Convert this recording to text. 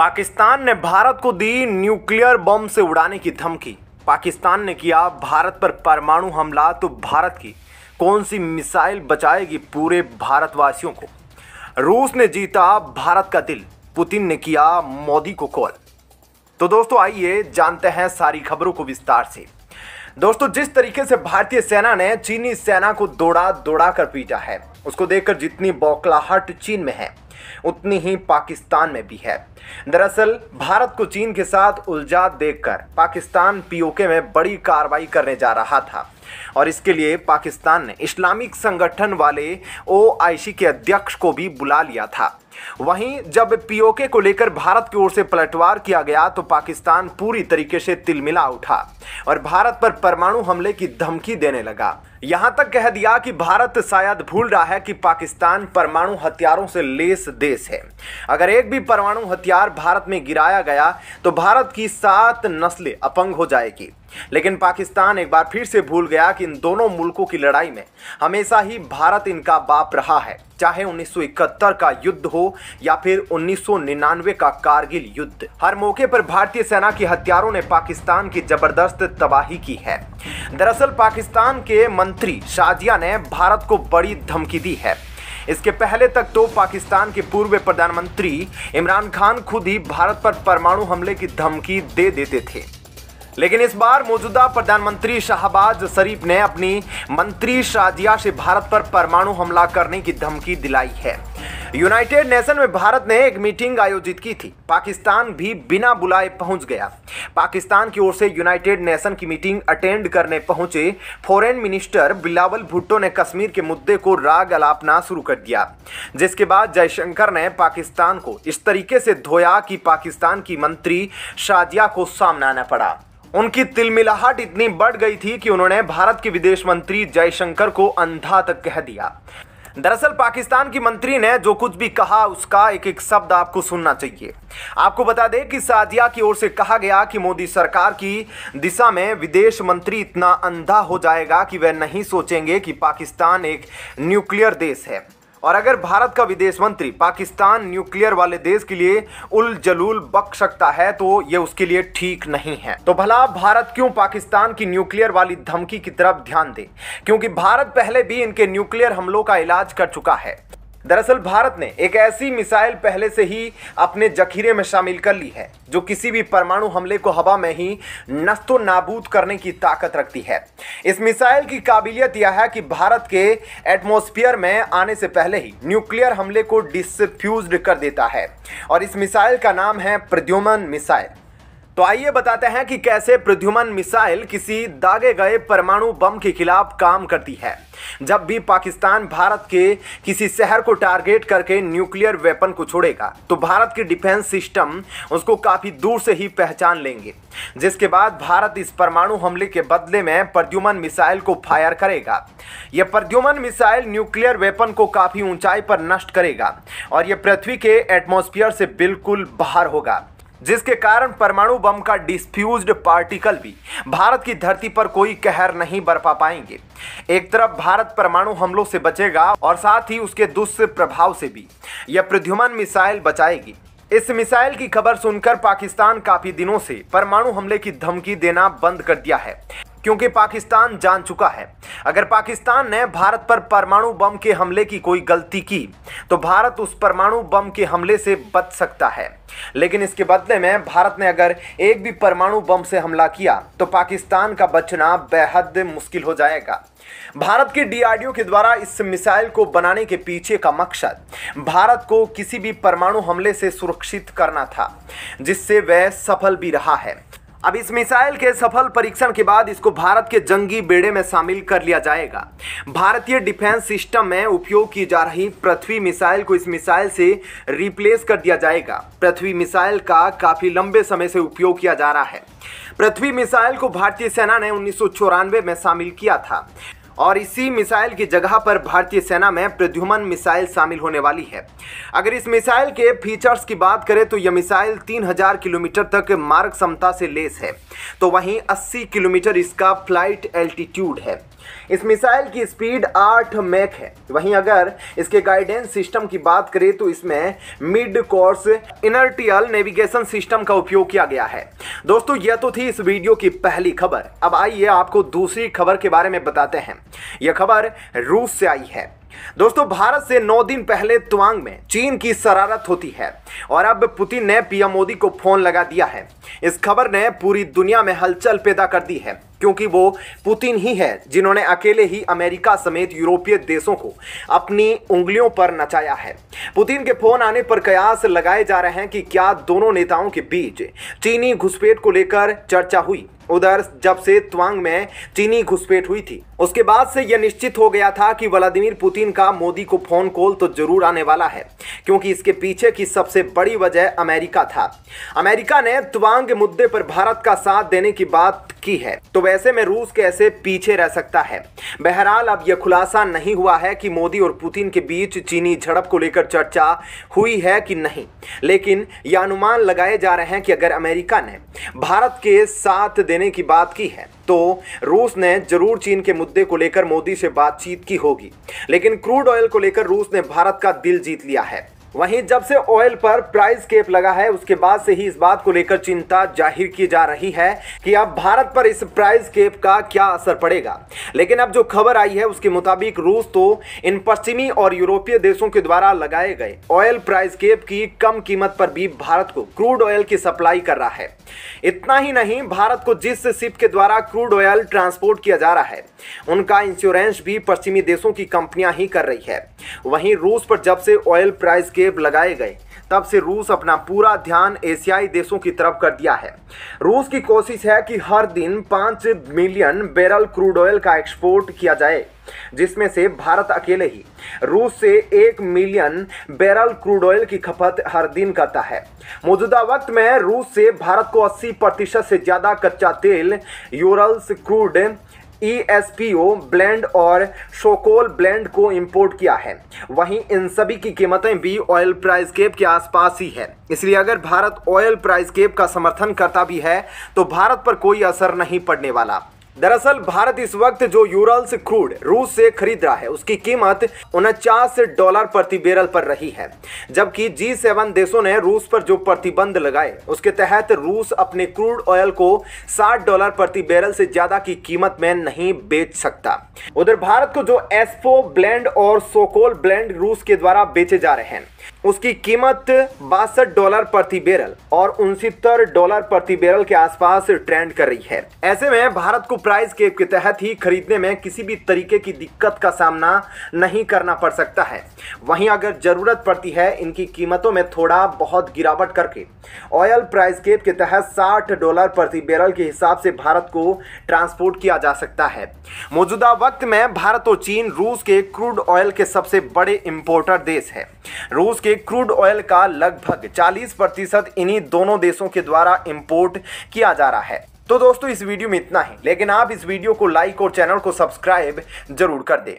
पाकिस्तान ने भारत को दी nuclear bomb से उड़ाने की धमकी। पाकिस्तान ने किया, भारत पर परमाणु हमला तो भारत की कौन सी मिसाइल बचाएगी पूरे भारतवासियों को? रूस ने जीता, भारत का दिल। पुतिन ने किया, मोदी को कॉल। तो दोस्तों, आइए जानते हैं सारी खबरों को विस्तार से। दोस्तों, जिस तरीके से भारतीय सेना ने चीनी सेना को दौड़ा दौड़ा कर पीटा है, उसको देखकर जितनी बौखलाहट चीन में है उतनी ही पाकिस्तान में भी है। दरअसल, भारत को चीन के साथ उलझा देखकर पाकिस्तान पीओके में बड़ी कार्रवाई करने जा रहा था। और इसके लिए पाकिस्तान ने इस्लामिक संगठन वाले ओआईसी के अध्यक्ष को भी बुला लिया था। वहीं, जब पीओके को लेकर भारत की ओर से पलटवार किया गया तो पाकिस्तान पूरी तरीके से तिलमिला उठा और भारत पर परमाणु हमले की धमकी देने लगा। यहाँ तक कह दिया कि भारत शायद भूल रहा है कि पाकिस्तान परमाणु हथियारों से लेस देश है। अगर एक भी परमाणु हथियार भारत में गिराया गया तो भारत की सात नस्लें अपंग हो जाएगी। लेकिन पाकिस्तान एक बार फिर से भूल गया कि इन दोनों मुल्कों की लड़ाई में हमेशा ही भारत इनका बाप रहा है, चाहे 1971 का युद्ध हो या फिर 1999 का कारगिल युद्ध। हर मौके पर भारतीय सेना के हथियारों ने पाकिस्तान की ज़बरदस्त तबाही की है। दरअसल पाकिस्तान के मंत्री शाजिया ने भारत को बड़ी धमकी दी है। इसके पहले तक तो पाकिस्तान के पूर्व प्रधानमंत्री इमरान खान खुद ही भारत पर परमाणु हमले की धमकी दे देते थे। लेकिन इस बार मौजूदा प्रधानमंत्री शाहबाज शरीफ ने अपनी मंत्री शाजिया से भारत पर परमाणु हमला करने की धमकी दिलाई है। यूनाइटेड नेशन में भारत ने एक मीटिंग आयोजित की थी। पाकिस्तान भी बिना बुलाए पहुँच गया। पाकिस्तान की ओर से यूनाइटेड नेशन की मीटिंग अटेंड करने पहुँचे फॉरेन मिनिस्टर बिलावल भुट्टो ने कश्मीर के मुद्दे को राग अलापना शुरू कर दिया। जिसके बाद जयशंकर ने पाकिस्तान को इस तरीके से धोया कि पाकिस्तान की मंत्री शाजिया को सामना आना पड़ा। उनकी तिलमिलाहट इतनी बढ़ गई थी कि उन्होंने भारत के विदेश मंत्री जयशंकर को अंधा तक कह दिया। दरअसल पाकिस्तान की मंत्री ने जो कुछ भी कहा, उसका एक एक शब्द आपको सुनना चाहिए। आपको बता दें कि साजिया की ओर से कहा गया कि मोदी सरकार की दिशा में विदेश मंत्री इतना अंधा हो जाएगा कि वह नहीं सोचेंगे कि पाकिस्तान एक न्यूक्लियर देश है। और अगर भारत का विदेश मंत्री पाकिस्तान न्यूक्लियर वाले देश के लिए उल जलूल बक सकता है तो ये उसके लिए ठीक नहीं है। तो भला भारत क्यों पाकिस्तान की न्यूक्लियर वाली धमकी की तरफ़ ध्यान दे? क्योंकि भारत पहले भी इनके न्यूक्लियर हमलों का इलाज कर चुका है। दरअसल भारत ने एक ऐसी मिसाइल पहले से ही अपने जखीरे में शामिल कर ली है, जो किसी भी परमाणु हमले को हवा में ही नस्तो नाबूद करने की ताकत रखती है। इस मिसाइल की काबिलियत यह है कि भारत के एटमॉस्फेयर में आने से पहले ही न्यूक्लियर हमले को डिसफ्यूज कर देता है, और इस मिसाइल का नाम है प्रद्युमन मिसाइल। तो आइए बताते हैं कि कैसे प्रद्युमन मिसाइल किसी दागे गए परमाणु बम के खिलाफ काम करती है। जब भी पाकिस्तान भारत के किसी शहर को टारगेट करके न्यूक्लियर वेपन को छोड़ेगा तो भारत के डिफेंस सिस्टम उसको काफ़ी दूर से ही पहचान लेंगे, जिसके बाद भारत इस परमाणु हमले के बदले में प्रद्युमन मिसाइल को फायर करेगा। यह प्रद्युमन मिसाइल न्यूक्लियर वेपन को काफ़ी ऊंचाई पर नष्ट करेगा, और यह पृथ्वी के एटमॉस्फेयर से बिल्कुल बाहर होगा। जिसके कारण परमाणु बम का डिस्फ्यूज्ड पार्टिकल भी भारत की धरती पर कोई कहर नहीं बरपा पाएँगे। एक तरफ़ भारत परमाणु हमलों से बचेगा और साथ ही उसके दुष्प्रभाव से भी यह प्रद्युमन मिसाइल बचाएगी। इस मिसाइल की खबर सुनकर पाकिस्तान काफ़ी दिनों से परमाणु हमले की धमकी देना बंद कर दिया है। क्योंकि पाकिस्तान जान चुका है। अगर पाकिस्तान ने भारत पर परमाणु बम के हमले की कोई गलती की तो भारत उस परमाणु बम के हमले से बच सकता है। लेकिन इसके बदले में भारत ने अगर एक भी परमाणु बम से हमला किया तो पाकिस्तान का बचना बेहद मुश्किल हो जाएगा। भारत के डीआरडीओ के द्वारा इस मिसाइल को बनाने के पीछे का मकसद भारत को किसी भी परमाणु हमले से सुरक्षित करना था, जिससे वह सफल भी रहा है। अब इस मिसाइल के सफल परीक्षण के बाद इसको भारत के जंगी बेड़े में शामिल कर लिया जाएगा। भारतीय डिफेंस सिस्टम में उपयोग की जा रही पृथ्वी मिसाइल को इस मिसाइल से रिप्लेस कर दिया जाएगा। पृथ्वी मिसाइल का काफ़ी लंबे समय से उपयोग किया जा रहा है। पृथ्वी मिसाइल को भारतीय सेना ने उन्नीस सौ चौरानवे में शामिल किया था। और इसी मिसाइल की जगह पर भारतीय सेना में प्रद्युमन मिसाइल शामिल होने वाली है। अगर इस मिसाइल के फीचर्स की बात करें तो यह मिसाइल 3000 किलोमीटर तक मार्ग क्षमता से लेस है। तो वहीं 80 किलोमीटर इसका फ़्लाइट एल्टीट्यूड है। इस मिसाइल की स्पीड 8 मैक है। वहीं अगर इसके गाइडेंस सिस्टम की बात करें तो इसमें mid course inertial navigation system का उपयोग किया गया है। दोस्तों, यह तो थी इस वीडियो की पहली खबर। अब आइए आपको दूसरी खबर के बारे में बताते हैं। यह खबर रूस से आई है। दोस्तों, भारत से नौ दिन पहले तुआंग में चीन की शरारत होती है और अब पुतिन ने पीएम मोदी को फ़ोन लगा दिया है। इस खबर ने पूरी दुनिया में हलचल पैदा कर दी है। क्योंकि वो पुतिन ही है, जिन्होंने अकेले ही अमेरिका समेत यूरोपीय देशों को अपनी उंगलियों पर नचाया है। पुतिन के फ़ोन आने पर कयास लगाए जा रहे हैं कि क्या दोनों नेताओं के बीच चीनी घुसपैठ को लेकर चर्चा हुई। उधर जब से त्वांग में चीनी घुसपैठ हुई थी, उसके बाद से यह निश्चित हो गया था कि व्लादिमीर पुतिन का मोदी को फ़ोन कॉल तो ज़रूर आने वाला है, क्योंकि इसके पीछे की सबसे बड़ी वजह अमेरिका था। अमेरिका ने त्वांग मुद्दे पर भारत का साथ देने की बात की है। तो वैसे में रूस कैसे पीछे रह सकता है? बहरहाल अब यह खुलासा नहीं हुआ है कि मोदी और पुतिन के बीच चीनी झड़प को लेकर चर्चा हुई है कि नहीं। लेकिन यह अनुमान लगाए जा रहे हैं कि अगर अमेरिका ने भारत के साथ देने की बात की है तो रूस ने ज़रूर चीन के मुद्दे को लेकर मोदी से बातचीत की होगी। लेकिन क्रूड ऑयल को लेकर रूस ने भारत का दिल जीत लिया है। वहीं जब से ऑयल पर प्राइस केप लगा है, उसके बाद से ही इस बात को लेकर चिंता ज़ाहिर की जा रही है कि अब भारत पर इस प्राइस केप का क्या असर पड़ेगा। लेकिन अब जो खबर आई है, उसके मुताबिक रूस तो इन पश्चिमी और यूरोपीय देशों के द्वारा लगाए गए ऑयल प्राइस केप की कम कीमत पर भी भारत को क्रूड ऑयल की सप्लाई कर रहा है। इतना ही नहीं, भारत को जिस शिप के द्वारा क्रूड ऑयल ट्रांसपोर्ट किया जा रहा है, उनका इंश्योरेंस भी पश्चिमी देशों की कंपनियाँ ही कर रही है। वहीं रूस पर जब से ऑयल प्राइस केप लगाए गए। तब से रूस अपना पूरा ध्यान एशियाई देशों की तरफ़ कर दिया है। रूस की कोशिश है कि हर दिन पाँच मिलियन बैरल क्रूड ऑयल का एक्सपोर्ट किया जाए, जिसमें से भारत अकेले ही रूस से एक मिलियन बैरल क्रूड ऑयल की खपत हर दिन करता है। मौजूदा वक्त में रूस से भारत को 80 प्रतिशत से ज़्यादा कच्चा तेल, यूरल्स क्रूड ईएसपीओ ब्लेंड और शोकोल ब्लेंड को इंपोर्ट किया है। वहीं इन सभी की कीमतें भी ऑयल प्राइस केप के आसपास ही है। इसलिए अगर भारत ऑयल प्राइस केप का समर्थन करता भी है तो भारत पर कोई असर नहीं पड़ने वाला। दरअसल, भारत इस वक्त जो यूरल्स क्रूड रूस से खरीद रहा है, उसकी कीमत उनचास डॉलर प्रति बैरल पर रही है। जबकि जी सेवन देशों ने रूस पर जो प्रतिबंध लगाए, उसके तहत रूस अपने क्रूड ऑयल को 60 डॉलर प्रति बैरल से ज़्यादा की कीमत में नहीं बेच सकता। उधर, भारत को जो एसपो ब्लेंड और सोकोल ब्लेंड रूस के द्वारा बेचे जा रहे हैं उसकी कीमत बासठ डॉलर प्रति बैरल और उनसत्तर डॉलर प्रति बैरल के आसपास ट्रेंड कर रही है। ऐसे में भारत को प्राइस केप के तहत ही खरीदने में किसी भी तरीके की दिक्कत का सामना नहीं करना पड़ सकता है। वहीं अगर ज़रूरत पड़ती है, इनकी कीमतों में थोड़ा बहुत गिरावट करके। ऑयल प्राइस केप के तहत 60 डॉलर प्रति बैरल के हिसाब से भारत को ट्रांसपोर्ट किया जा सकता है। मौजूदा वक्त में भारत और चीन, रूस के क्रूड ऑयल के सबसे बड़े इंपोर्टर देश है। रूस के क्रूड ऑयल का लगभग 40 प्रतिशत इन्हीं दोनों देशों के द्वारा इंपोर्ट किया जा रहा है। तो दोस्तों, इस वीडियो में इतना ही। लेकिन आप इस वीडियो को लाइक और चैनल को सब्सक्राइब ज़रूर कर दें।